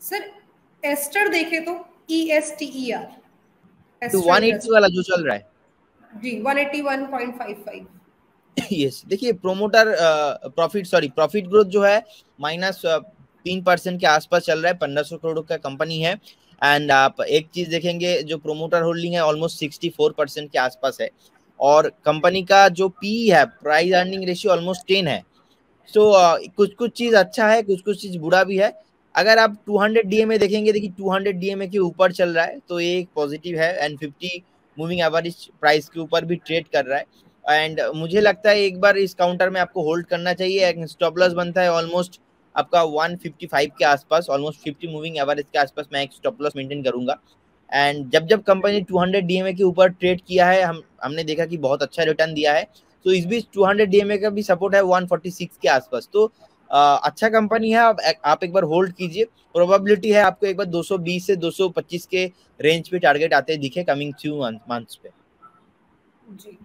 Sir ester देखे तो E S T E R तो 180 वाला जो चल रहा है। जी 181.55 यस देखिए promoter profit sorry profit growth जो है माइनस तीन परसेंट के आसपास चल रहा है पंद्रह सौ करोड़ का कंपनी है। एंड आप एक चीज़ देखेंगे जो प्रोमोटर होल्डिंग है ऑलमोस्ट सिक्सटी फोर परसेंट के आसपास है। और कंपनी का जो पी है price earning ratio almost ten है। सो so, uh, कुछ कुछ चीज़ अच्छा है कुछ कुछ चीज़ बुरा भी है। अगर आप 200 डीएमए देखेंगे, देखिए 200 डीएमए के ऊपर चल रहा है तो ये एक पॉजिटिव है एंड 50 मूविंग एवरेज प्राइस के ऊपर भी ट्रेड कर रहा है। एंड मुझे लगता है एक बार इस काउंटर में आपको होल्ड करना चाहिए एक स्टॉप लॉस बनता है ऑलमोस्ट आपका 155 के आसपास ऑलमोस्ट 50 मूविंग एवरेज के आसपास मैं एक स्टॉप लॉस मेंटेन करूँगा। एंड जब जब कंपनी 200 डीएमए के ऊपर ट्रेड किया है, हम, हमने देखा कि बहुत अच्छा रिटर्न दिया है। तो इस बीच 200 डीएमए का भी सपोर्ट है 146 के आसपास। तो आ, अच्छा कंपनी है आप आप एक बार होल्ड कीजिए। प्रोबेबिलिटी है आपको एक बार 220 से 225 के रेंज पे टारगेट आते दिखे कमिंग फ्यू मंथ्स पे। जी।